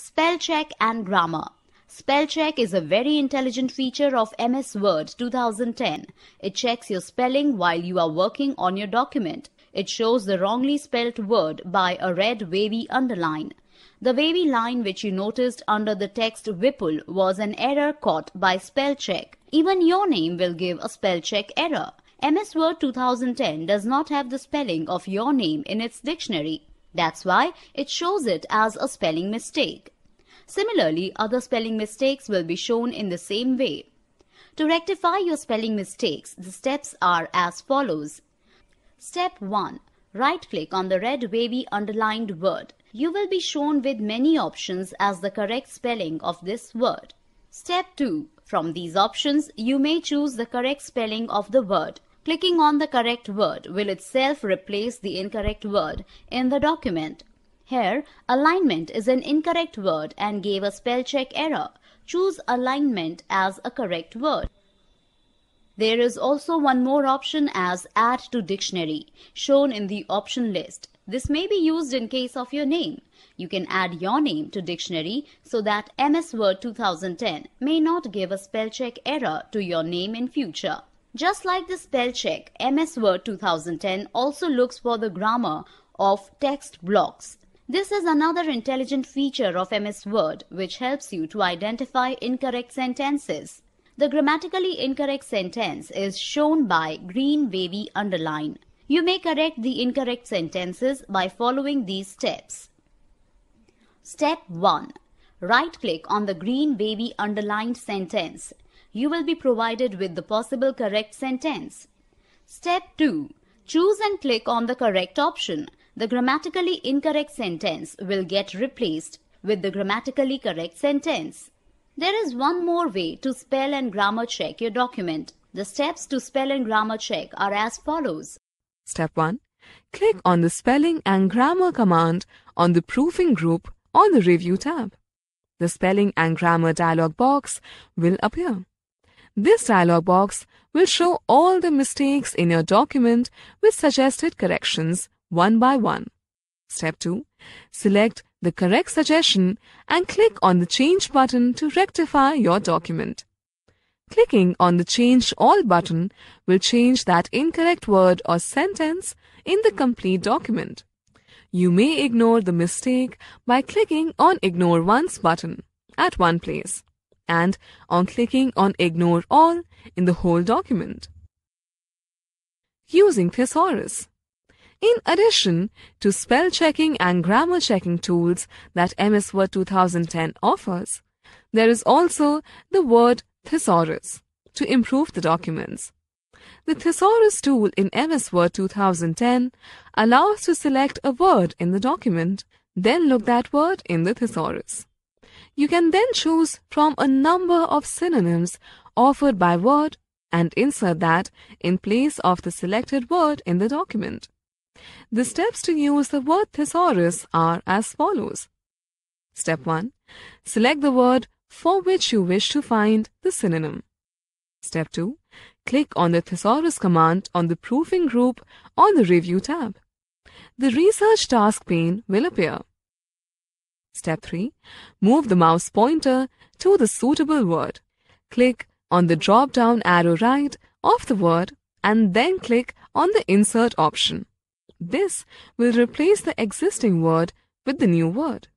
Spell check and grammar. Spell check is a very intelligent feature of MS Word 2010. It checks your spelling while you are working on your document. It shows the wrongly spelt word by a red wavy underline. The wavy line which you noticed under the text Whipple was an error caught by spell check. Even your name will give a spell check error. MS Word 2010 does not have the spelling of your name in its dictionary. That's why it shows it as a spelling mistake. Similarly, other spelling mistakes will be shown in the same way. To rectify your spelling mistakes, the steps are as follows. Step 1. Right-click on the red wavy underlined word. You will be shown with many options as the correct spelling of this word. Step 2. From these options, you may choose the correct spelling of the word. Clicking on the correct word will itself replace the incorrect word in the document. Here, alignment is an incorrect word and gave a spell check error. Choose alignment as a correct word. There is also one more option as add to dictionary shown in the option list. This may be used in case of your name. You can add your name to dictionary so that MS Word 2010 may not give a spell check error to your name in future. Just like the spell check, MS Word 2010 also looks for the grammar of text blocks. This is another intelligent feature of MS Word which helps you to identify incorrect sentences. The grammatically incorrect sentence is shown by green wavy underline. You may correct the incorrect sentences by following these steps. Step 1. Right-click on the green wavy underlined sentence you will be provided with the possible correct sentence. Step 2. Choose and click on the correct option. The grammatically incorrect sentence will get replaced with the grammatically correct sentence. There is one more way to spell and grammar check your document. The steps to spell and grammar check are as follows. Step 1. Click on the Spelling and Grammar command on the Proofing group on the Review tab. The Spelling and Grammar dialog box will appear. This dialog box will show all the mistakes in your document with suggested corrections one by one. Step 2. Select the correct suggestion and click on the Change button to rectify your document. Clicking on the Change All button will change that incorrect word or sentence in the complete document. You may ignore the mistake by clicking on Ignore Once button at one place and on clicking on Ignore All in the whole document. Using Thesaurus in addition to spell checking and grammar checking tools that MS Word 2010 offers, there is also the word thesaurus to improve the documents. The thesaurus tool in MS Word 2010 allows to select a word in the document, then look that word in the thesaurus. You can then choose from a number of synonyms offered by Word and insert that in place of the selected word in the document. The steps to use the word thesaurus are as follows. Step 1. Select the word for which you wish to find the synonym. Step 2. Click on the thesaurus command on the proofing group on the review tab. The research task pane will appear. Step 3. Move the mouse pointer to the suitable word. Click on the drop-down arrow right of the word and then click on the Insert option. This will replace the existing word with the new word.